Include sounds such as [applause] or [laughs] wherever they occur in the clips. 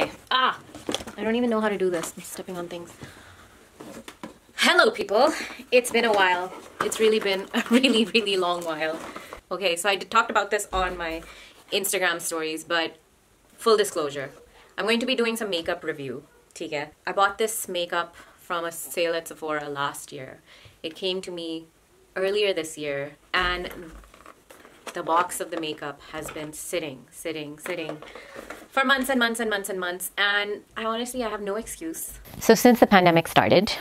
Okay. Ah! I don't even know how to do this. I'm stepping on things. Hello, people. It's been a while. It's really been a [laughs] really, really long while. Okay, so I talked about this on my Instagram stories, but full disclosure, I'm going to be doing some makeup review. Okay? I bought this makeup from a sale at Sephora last year. It came to me earlier this year, and the box of the makeup has been sitting, sitting, sitting for months and months and months and months. And I honestly, I have no excuse. So since the pandemic started,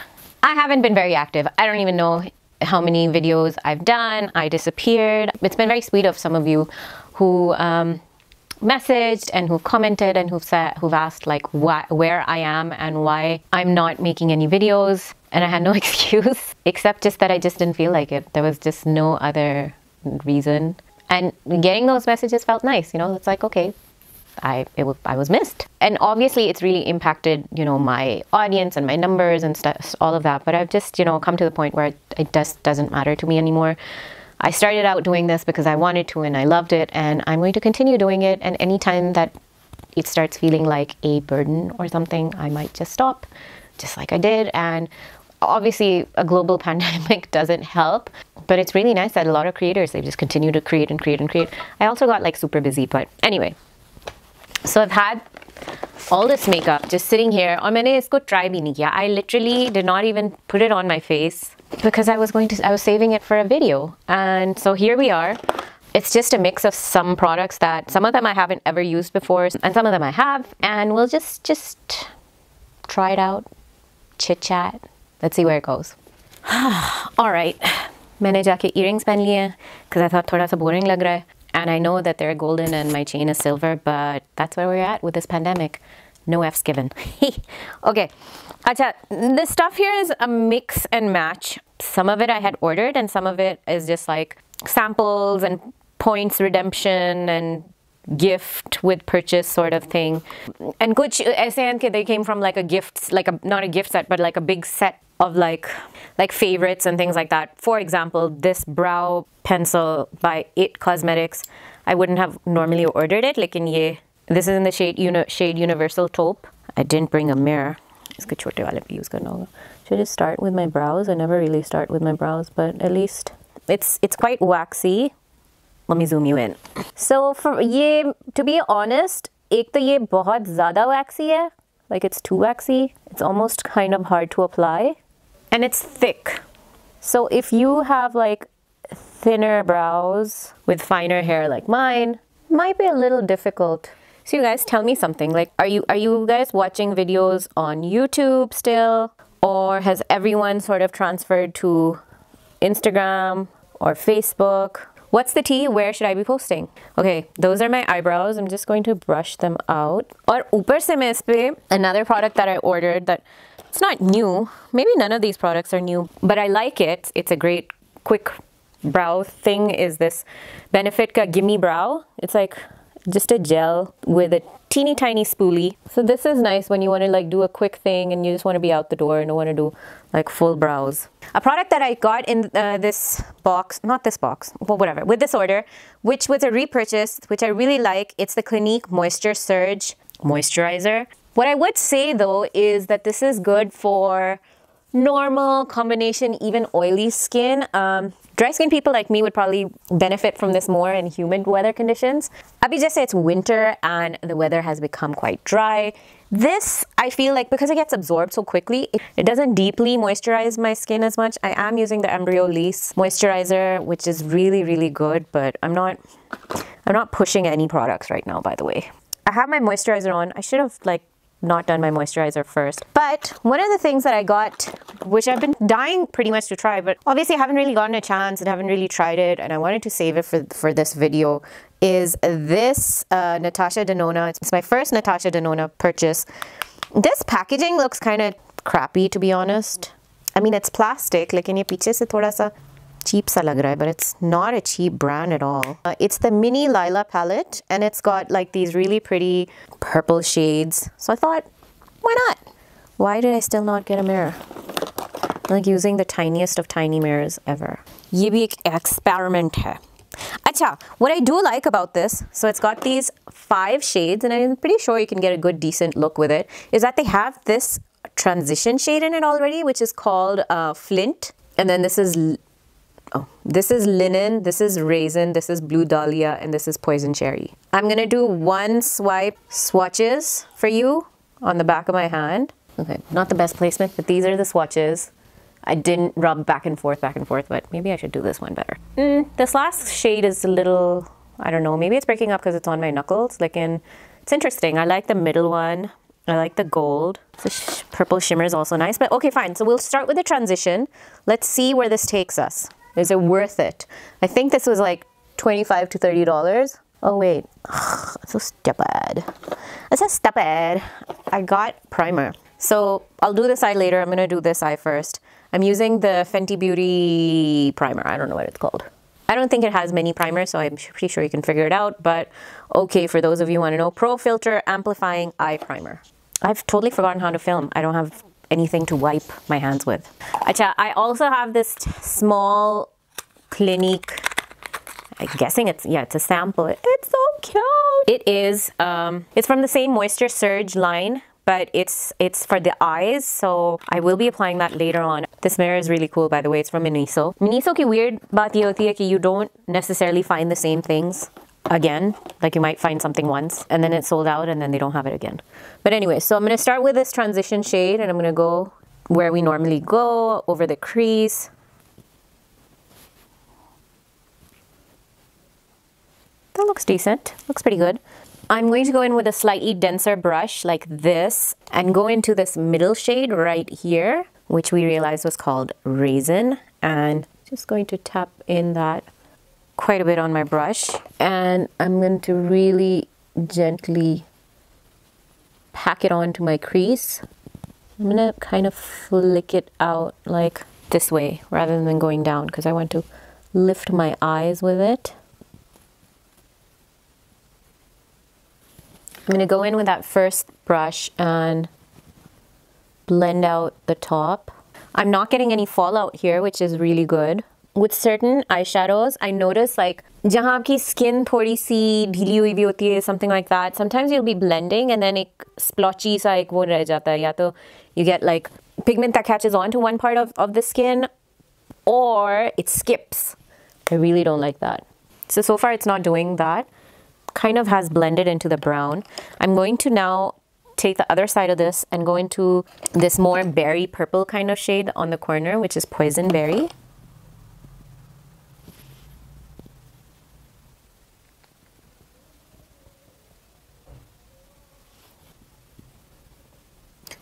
I haven't been very active. I don't even know how many videos I've done. I disappeared. It's been very sweet of some of you who um, messaged and who've commented and who've said who've asked like wh- where I am and why I'm not making any videos. And I had no [laughs] excuse except just that I just didn't feel like it. There was just no other reason. And getting those messages felt nice. You know, it's like okay, I it was I was missed. And obviously it's really impacted, you know, my audience and my numbers and stuff all of that, but I've just, you know, come to the point where it, it just doesn't matter to me anymore. I started out doing this because I wanted to and I loved it and I'm going to continue doing it and anytime that it starts feeling like a burden or something, I might just stop just like I did and obviously a global [laughs] pandemic doesn't help but it's really nice that a lot of creators they just continue to create and create and create i also got like super busy but anyway so I've had all this makeup just sitting here और मैंने इसको try भी नहीं किया I literally did not even put it on my face because I was going to I was saving it for a video and so here we are it's just a mix of some products that some of them I haven't ever used before and some of them I have and we'll just just try it out chit chat let's see where it goes [sighs] all right मैंने जाके earrings पहन लिए because I thought थोड़ा सा boring लग रहा है and I know that they're golden and my chain is silver, but that's where we're at with this pandemic. No F's given. [laughs] okay. Acha, the stuff here is a mix and match. Some of it I had ordered and some of it is just like samples and points redemption and gift with purchase sort of thing. And kuch aise they came from like a gift, like a not a gift set, but like a big set of like like favorites and things like that. For example, this brow pencil by It Cosmetics, I wouldn't have normally ordered it. Like in ye, this is in the shade uni shade Universal Taupe. I didn't bring a mirror. Should I just start with my brows? I never really start with my brows, but at least it's it's quite waxy. Let me zoom you in. So for ye, to be honest, एक तो ये बहुत ज़्यादा waxy है. Like it's too waxy. It's almost kind of hard to apply and it's thick. So if you have like thinner brows with finer hair like mine, might be a little difficult. So you guys tell me something like are you are you guys watching videos on YouTube still or has everyone sort of transferred to Instagram or Facebook? What's the tea? Where should I be posting? Okay, those are my eyebrows. I'm just going to brush them out. Or upar se another product that I ordered that it's not new. Maybe none of these products are new, but I like it. It's a great quick brow thing is this Benefit Ka Gimme Brow. It's like just a gel with a teeny tiny spoolie. So this is nice when you want to like do a quick thing and you just want to be out the door and don't want to do like full brows. A product that I got in uh, this box, not this box, well whatever, with this order, which was a repurchase, which I really like. It's the Clinique Moisture Surge Moisturizer. What I would say though is that this is good for normal combination, even oily skin. Um, dry skin people like me would probably benefit from this more in humid weather conditions. Abhi just say it's winter and the weather has become quite dry. This, I feel like because it gets absorbed so quickly, it, doesn't deeply moisturize my skin as much. I am using the Embryolisse moisturizer, which is really, really good, but I'm not, I'm not pushing any products right now, by the way. I have my moisturizer on. I should have like not done my moisturizer first. But one of the things that I got, which I've been dying pretty much to try, but obviously I haven't really gotten a chance and haven't really tried it, and I wanted to save it for, for this video, is this uh, Natasha Denona. It's my first Natasha Denona purchase. This packaging looks kind of crappy, to be honest. I mean, it's plastic, like in your पीछे se thoda sa cheap sa lag raha hai, but it's not a cheap brand at all. Uh, it's the mini Lila palette and it's got like these really pretty purple shades. So I thought, why not? Why did I still not get a mirror? like using the tiniest of tiny mirrors ever. ये भी एक experiment है. Acha, what I do like about this, so it's got these five shades, and I'm pretty sure you can get a good, decent look with it, is that they have this transition shade in it already, which is called uh, Flint. And then this is, oh, this is Linen, this is Raisin, this is Blue Dahlia, and this is Poison Cherry. I'm gonna do one swipe swatches for you on the back of my hand. Okay, not the best placement, but these are the swatches. I didn't rub back and forth, back and forth, but maybe I should do this one better. Mm, this last shade is a little, I don't know, maybe it's breaking up because it's on my knuckles. Like in, it's interesting. I like the middle one. I like the gold. The sh purple shimmer is also nice, but okay, fine. So we'll start with the transition. Let's see where this takes us. Is it worth it? I think this was like 25 to $30. Oh wait, Ugh, so stupid. That's so stupid. I got primer. So I'll do this eye later. I'm gonna do this eye first. I'm using the Fenty Beauty primer. I don't know what it's called. I don't think it has many primers, so I'm pretty sure you can figure it out. But okay, for those of you who want to know, Pro Filt'r Amplifying Eye Primer. I've totally forgotten how to film. I don't have anything to wipe my hands with. Acha, I also have this small Clinique, I'm guessing it's, yeah, it's a sample. It's so cute. It is, um, it's from the same Moisture Surge line but it's it's for the eyes so I will be applying that later on. This mirror is really cool by the way, it's from Miniso. Miniso ki weird baat ye hoti hai ki you don't necessarily find the same things again. Like you might find something once and then it's sold out and then they don't have it again. But anyway, so I'm going to start with this transition shade and I'm going to go where we normally go, over the crease. That looks decent. Looks pretty good. I'm going to go in with a slightly denser brush like this and go into this middle shade right here, which we realized was called Raisin. And just going to tap in that quite a bit on my brush. And I'm going to really gently pack it onto my crease. I'm gonna kind of flick it out like this way rather than going down because I want to lift my eyes with it. I'm going to go in with that first brush and blend out the top. I'm not getting any fallout here, which is really good With certain eyeshadows, I notice like जहाँ आपकी skin थोड़ी सी ढीली हुई भी होती है something like that. Sometimes you'll be blending and then एक splotchy सा एक वो रह जाता है या तो you get like pigment that catches on to one part of, of the skin or it skips. I really don't like that. So, so far it's not doing that kind of has blended into the brown. I'm going to now take the other side of this and go into this more berry purple kind of shade on the corner, which is Poison Berry.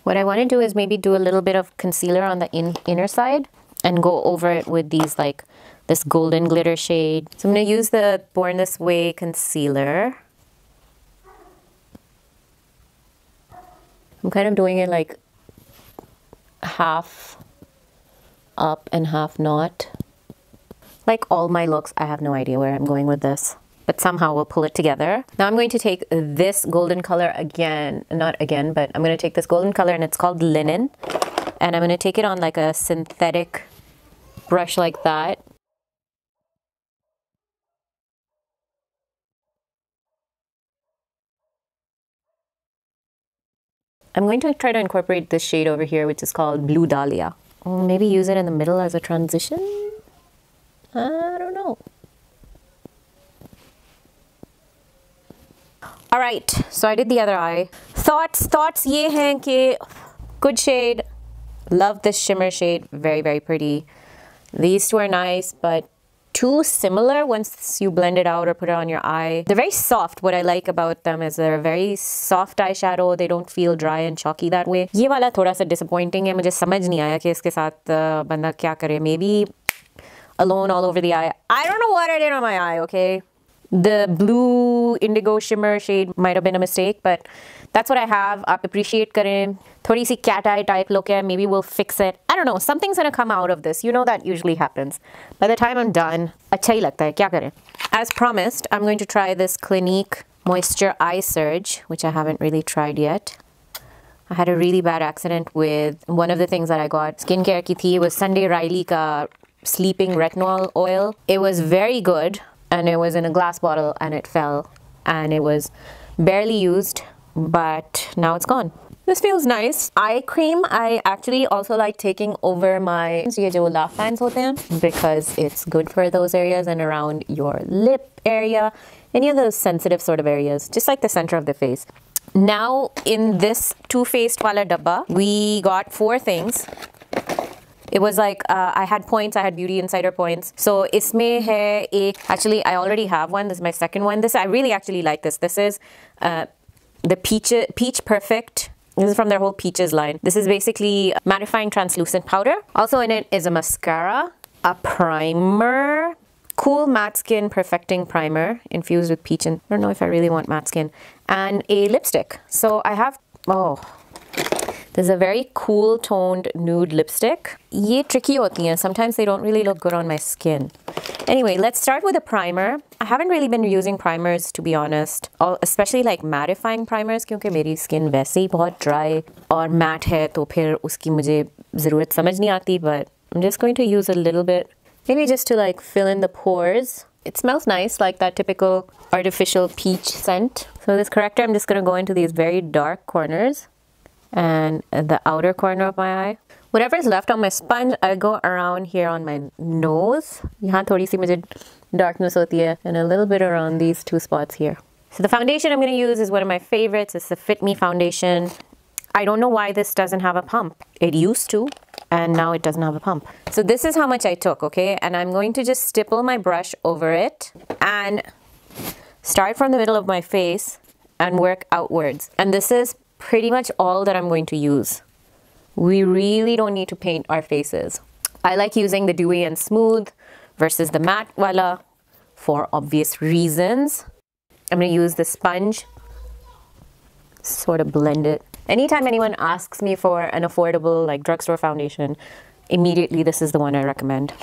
What I want to do is maybe do a little bit of concealer on the in inner side and go over it with these like this golden glitter shade. So I'm going to use the Born This Way concealer. I'm kind of doing it like half up and half not. Like all my looks, I have no idea where I'm going with this. But somehow we'll pull it together. Now I'm going to take this golden color again, not again, but I'm going to take this golden color and it's called Linen. And I'm going to take it on like a synthetic brush like that I'm going to try to incorporate this shade over here, which is called Blue Dahlia. Maybe use it in the middle as a transition? I don't know. All right, so I did the other eye. Thoughts, thoughts ye hain ke good shade. Love this shimmer shade, very, very pretty. These two are nice, but too similar once you blend it out or put it on your eye. They're very soft. What I like about them is they're a very soft eyeshadow. They don't feel dry and chalky that way. ये वाला थोड़ा सा disappointing है मुझे समझ नहीं आया कि इसके साथ बंदा क्या करे. Maybe alone all over the eye. I don't know what I did on my eye, okay? The blue indigo shimmer shade might have been a mistake, but that's what I have. Up appreciate kare. Thodi si cat eye type look hai. Maybe we'll fix it. I don't know. Something's gonna come out of this. You know that usually happens. By the time I'm done, acha hi lagta hai. Kya kare? As promised, I'm going to try this Clinique Moisture Eye Surge, which I haven't really tried yet. I had a really bad accident with one of the things that I got. Skincare ki thi was Sunday Riley ka sleeping retinol oil. It was very good and it was in a glass bottle and it fell and it was barely used, but now it's gone. This feels nice. Eye cream, I actually also like taking over my because it's good for those areas and around your lip area, any of those sensitive sort of areas, just like the center of the face. Now in this Too Faced wala dabba, we got four things. It was like uh, I had points, I had beauty insider points. So isme hai ek, actually I already have one. This is my second one. This I really actually like this. This is uh, the peach peach perfect this is from their whole Peaches line. This is basically mattifying translucent powder. Also in it is a mascara, a primer, cool matte skin perfecting primer infused with peach and I don't know if I really want matte skin and a lipstick. So I have, oh, this is a very cool toned nude lipstick. Ye tricky hoti hain. Sometimes they don't really look good on my skin. Anyway, let's start with a primer. I haven't really been using primers to be honest, especially like mattifying primers क्योंकि मेरी skin वैसे ही बहुत dry और matte है तो फिर उसकी मुझे ज़रूरत समझ नहीं आती but I'm just going to use a little bit maybe just to like fill in the pores. It smells nice like that typical artificial peach scent. So this corrector I'm just going to go into these very dark corners and the outer corner of my eye. Whatever is left on my sponge, I go around here on my nose. यहाँ थोड़ी सी मुझे darkness होती है and a little bit around these two spots here. So the foundation I'm going to use is one of my favorites. It's the Fit Me foundation. I don't know why this doesn't have a pump. It used to, and now it doesn't have a pump. So this is how much I took, okay? And I'm going to just stipple my brush over it and start from the middle of my face and work outwards. And this is pretty much all that I'm going to use. We really don't need to paint our faces. I like using the dewy and smooth versus the matte wala for obvious reasons. I'm to use the sponge, sort of blend it. Anytime anyone asks me for an affordable like drugstore foundation, immediately this is the one I recommend.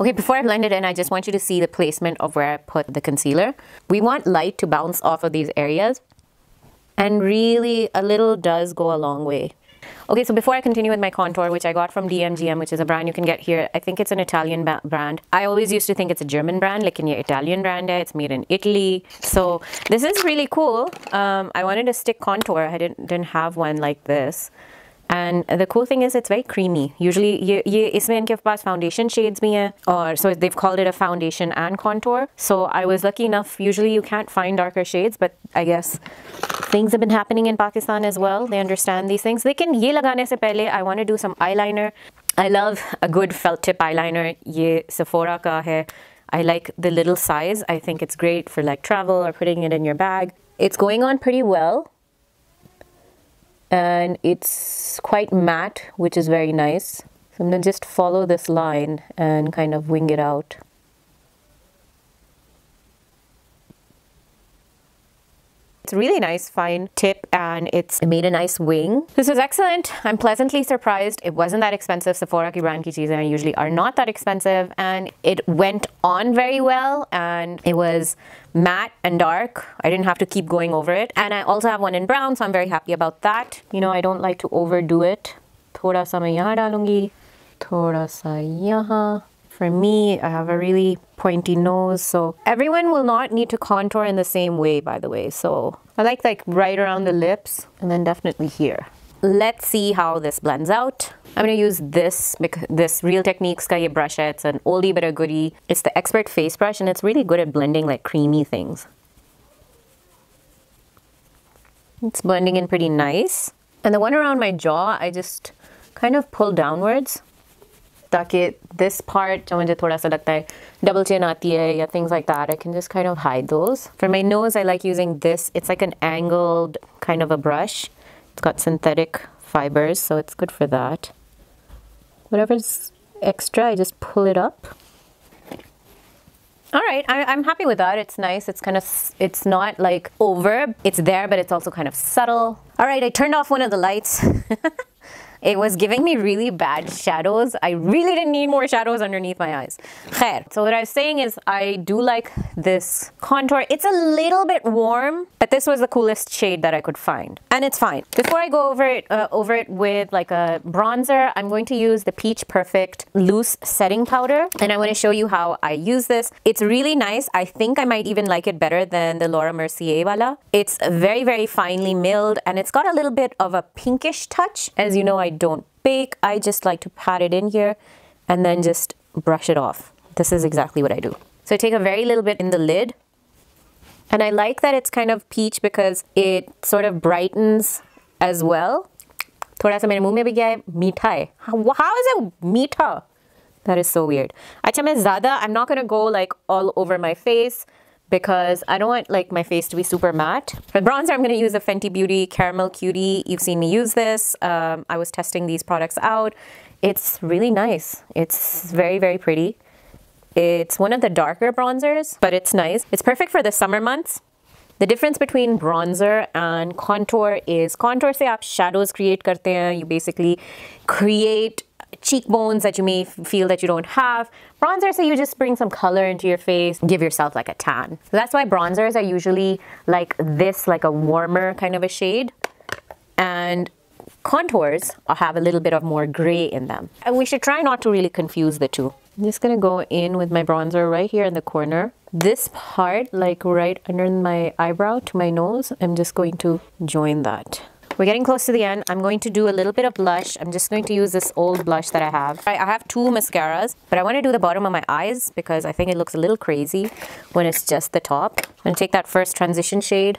Okay, before I blend it in, I just want you to see the placement of where I put the concealer. We want light to bounce off of these areas and really a little does go a long way. Okay, so before I continue with my contour, which I got from DMGM, which is a brand you can get here, I think it's an Italian brand. I always used to think it's a German brand, like in your Italian brand, it's made in Italy. So this is really cool. Um, I wanted a stick contour. I didn't, didn't have one like this. And the cool thing is it's very creamy. Usually ये ये इसमें इनके पास foundation shades भी हैं or so they've called it a foundation and contour. So I was lucky enough. Usually you can't find darker shades, but I guess things have been happening in Pakistan as well. They understand these things. लेकिन ये लगाने से पहले I want to do some eyeliner. I love a good felt tip eyeliner. ये Sephora का है. I like the little size. I think it's great for like travel or putting it in your bag. It's going on pretty well and it's quite matte which is very nice. So I'm gonna just follow this line and kind of wing it out It's a really nice fine tip and it's made a nice wing. This was excellent. I'm pleasantly surprised. It wasn't that expensive. Sephora ki brand ki cheezein usually are not that expensive and it went on very well and it was matte and dark. I didn't have to keep going over it. And I also have one in brown so I'm very happy about that. You know, I don't like to overdo it. Thoda sa main yahan dalungi. Thoda sa yahan. For me, I have a really pointy nose, so everyone will not need to contour in the same way, by the way. So I like like right around the lips and then definitely here. Let's see how this blends out. I'm gonna use this this Real Techniques ka ye brush hai. It's an oldie but a goodie. It's the Expert Face Brush and it's really good at blending like creamy things. It's blending in pretty nice. And the one around my jaw, I just kind of pull downwards ताकि this part जो मुझे थोड़ा सा लगता है double chin आती है या things like that I can just kind of hide those for my nose I like using this it's like an angled kind of a brush it's got synthetic fibers so it's good for that whatever's extra I just pull it up all right I, am happy with that it's nice it's kind of it's not like over it's there but it's also kind of subtle all right I turned off one of the lights [laughs] it was giving me really bad shadows. I really didn't need more shadows underneath my eyes. So what I was saying is I do like this contour. It's a little bit warm, but this was the coolest shade that I could find. And it's fine. Before I go over it, uh, over it with like a bronzer, I'm going to use the Peach Perfect Loose Setting Powder. And I want to show you how I use this. It's really nice. I think I might even like it better than the Laura Mercier wala. It's very, very finely milled and it's got a little bit of a pinkish touch. As you know, I don't bake. I just like to pat it in here and then just brush it off. This is exactly what I do. So I take a very little bit in the lid and I like that it's kind of peach because it sort of brightens as well. थोड़ा सा मेरे मुंह में भी गया है मीठा है how is it मीठा that is so weird अच्छा मैं ज़्यादा I'm not gonna go like all over my face because I don't want like my face to be super matte. For bronzer, I'm going to use a Fenty Beauty Caramel Cutie. You've seen me use this. Um, I was testing these products out. It's really nice. It's very, very pretty. It's one of the darker bronzers, but it's nice. It's perfect for the summer months. The difference between bronzer and contour is contour se aap shadows create karte hain. You basically create cheekbones that you may feel that you don't have. Bronzer, so you just bring some color into your face, give yourself like a tan. So that's why bronzers are usually like this, like a warmer kind of a shade. And contours have a little bit of more gray in them. And we should try not to really confuse the two. I'm just gonna go in with my bronzer right here in the corner. This part, like right under my eyebrow to my nose, I'm just going to join that. We're getting close to the end. I'm going to do a little bit of blush. I'm just going to use this old blush that I have. I have two mascaras, but I want to do the bottom of my eyes because I think it looks a little crazy when it's just the top. I'm going to take that first transition shade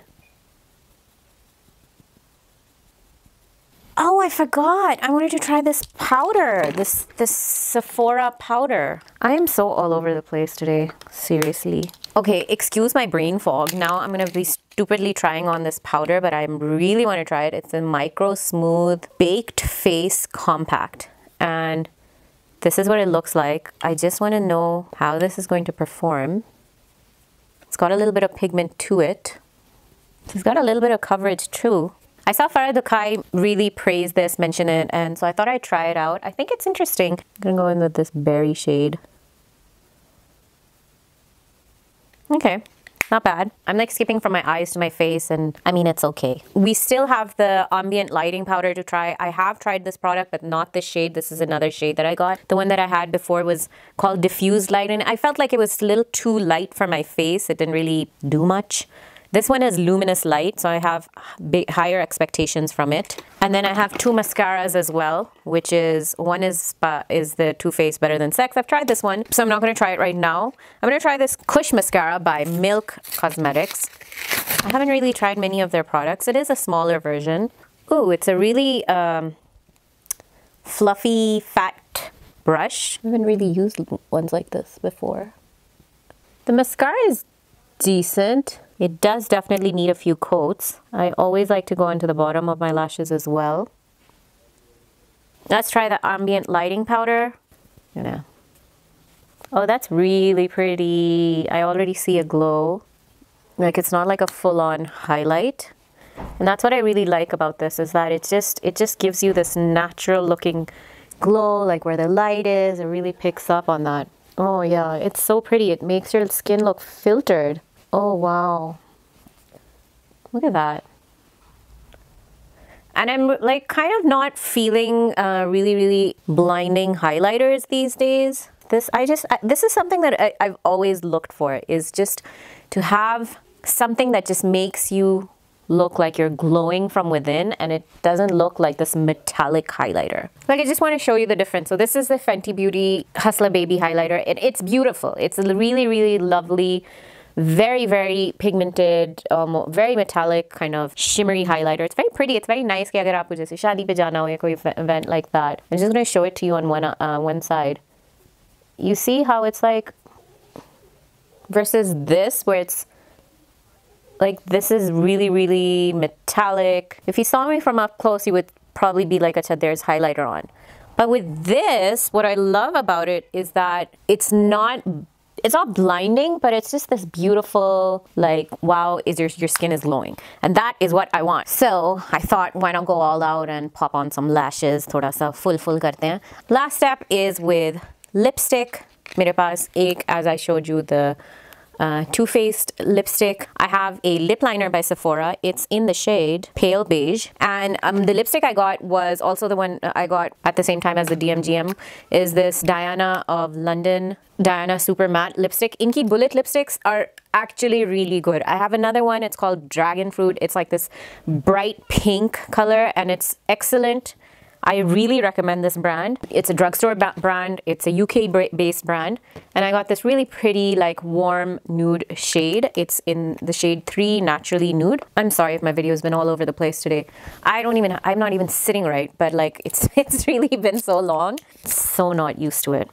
Oh, I forgot. I wanted to try this powder, this this Sephora powder. I am so all over the place today, seriously. Okay, excuse my brain fog. Now I'm going to be stupidly trying on this powder, but I really want to try it. It's a Micro Smooth Baked Face Compact. And this is what it looks like. I just want to know how this is going to perform. It's got a little bit of pigment to it. It's got a little bit of coverage too. I saw Farah Dhukai really praise this, mention it, and so I thought I'd try it out. I think it's interesting. I'm gonna go in with this berry shade. Okay, not bad. I'm like skipping from my eyes to my face and I mean, it's okay. We still have the ambient lighting powder to try. I have tried this product, but not this shade. This is another shade that I got. The one that I had before was called diffused light and I felt like it was a little too light for my face. It didn't really do much. This one is luminous light, so I have big, higher expectations from it. And then I have two mascaras as well, which is, one is uh, is the Too Faced Better Than Sex. I've tried this one, so I'm not going to try it right now. I'm going to try this Kush Mascara by Milk Cosmetics. I haven't really tried many of their products. It is a smaller version. Ooh, it's a really um, fluffy, fat brush. I haven't really used ones like this before. The mascara is decent. It does definitely need a few coats. I always like to go into the bottom of my lashes as well. Let's try the ambient lighting powder. You know. Oh, that's really pretty. I already see a glow. Like it's not like a full-on highlight. And that's what I really like about this is that it just it just gives you this natural looking glow like where the light is. It really picks up on that. Oh yeah, it's so pretty. It makes your skin look filtered. Oh, wow. Look at that. And I'm like kind of not feeling uh, really, really blinding highlighters these days. This, I just, I, this is something that I, I've always looked for is just to have something that just makes you look like you're glowing from within and it doesn't look like this metallic highlighter. Like I just want to show you the difference. So this is the Fenty Beauty Hustler Baby highlighter. It, it's beautiful. It's a really, really lovely very, very pigmented, um, very metallic kind of shimmery highlighter. It's very pretty. It's very nice. I agar aapko jaise shaadi pe jana ho ya koi event like that. I'm just going to show it to you on one, uh, one side. You see how it's like versus this where it's like this is really, really metallic. If you saw me from up close, you would probably be like, I said, there's highlighter on. But with this, what I love about it is that it's not it's not blinding, but it's just this beautiful, like, wow, is your, your skin is glowing. And that is what I want. So I thought, why not go all out and pop on some lashes, thoda sa full full karte hain. Last step is with lipstick. मेरे पास एक, as I showed you, the uh, Too Faced lipstick. I have a lip liner by Sephora. It's in the shade Pale Beige. And um, the lipstick I got was also the one I got at the same time as the DMGM is this Diana of London Diana Super Matte lipstick. Inky Bullet lipsticks are actually really good. I have another one. It's called Dragon Fruit. It's like this bright pink color and it's excellent I really recommend this brand. It's a drugstore brand. It's a UK based brand. And I got this really pretty like warm nude shade. It's in the shade 3 Naturally Nude. I'm sorry if my video has been all over the place today. I don't even, I'm not even sitting right, but like it's, [laughs] it's really been so long. So not used to it.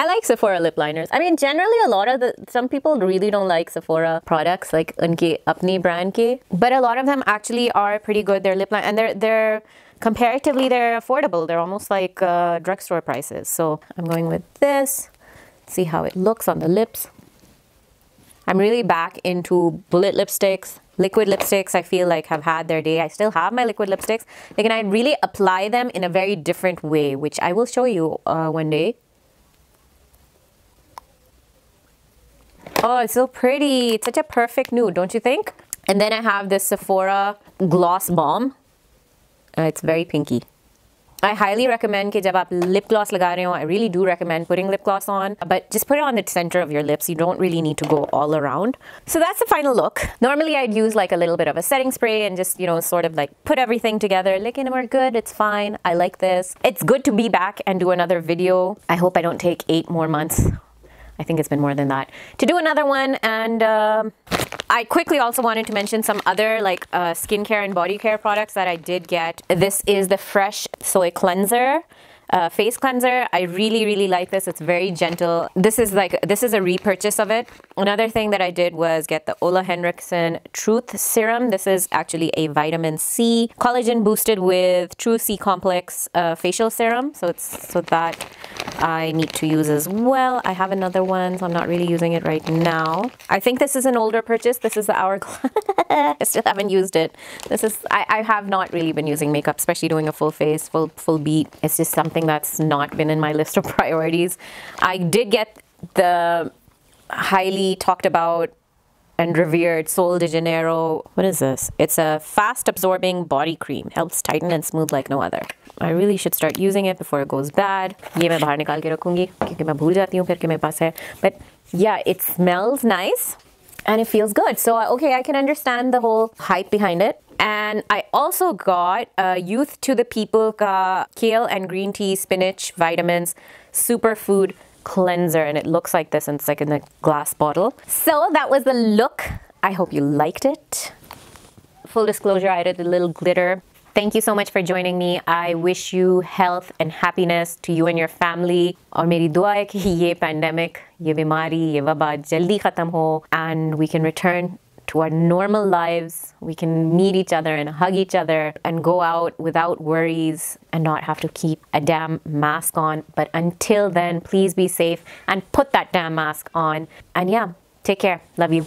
I like Sephora lip liners. I mean, generally, a lot of the some people really don't like Sephora products, like unke apni brand ke. But a lot of them actually are pretty good. They're lip line and they're they're comparatively they're affordable. They're almost like uh, drugstore prices. So I'm going with this. See how it looks on the lips. I'm really back into bullet lipsticks. Liquid lipsticks, I feel like have had their day. I still have my liquid lipsticks. Like, and I really apply them in a very different way, which I will show you uh, one day. Oh, it's so pretty. It's such a perfect nude, don't you think? And then I have this Sephora Gloss Bomb. Uh, it's very pinky. I highly recommend कि जब आप lip gloss लगा रहे हो, I really do recommend putting lip gloss on, but just put it on the center of your lips. You don't really need to go all around. So that's the final look. Normally I'd use like a little bit of a setting spray and just, you know, sort of like put everything together. Lekin we're good, it's fine. I like this. It's good to be back and do another video. I hope I don't take eight more months I think it's been more than that, to do another one. And um, I quickly also wanted to mention some other like uh, skincare and body care products that I did get. This is the Fresh Soy Cleanser uh, face cleanser. I really, really like this. It's very gentle. This is like, this is a repurchase of it. Another thing that I did was get the Ole Henriksen Truth Serum. This is actually a vitamin C, collagen boosted with True C Complex uh, facial serum. So it's, so that I need to use as well. I have another one, so I'm not really using it right now. I think this is an older purchase. This is the Hourglass. [laughs] I still haven't used it. This is, I, I have not really been using makeup, especially doing a full face, full, full beat. It's just something that's not been in my [laughs] list of priorities. I did get the highly talked about and revered Sol de Janeiro. What is this? It's a fast absorbing body cream. Helps tighten and smooth like no other. I really should start using it before it goes bad. ये मैं बाहर निकाल के रखूंगी क्योंकि मैं भूल जाती हूँ फिर कि मेरे पास है. But yeah, it smells nice and it feels good. So okay, I can understand the whole hype behind it. And I also got uh, Youth to the People ka kale and green tea, spinach, vitamins, superfood cleanser. And it looks like this and it's like in a glass bottle. So that was the look. I hope you liked it. Full disclosure, I added a little glitter. Thank you so much for joining me. I wish you health and happiness to you and your family. और मेरी दुआ है कि ये pandemic, ये बीमारी, ये वबा जल्दी ख़त्म हो and we can return to our normal lives. We can meet each other and hug each other and go out without worries and not have to keep a damn mask on. But until then, please be safe and put that damn mask on. And yeah, take care. Love you.